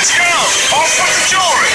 Let's go! Off with the jewelry!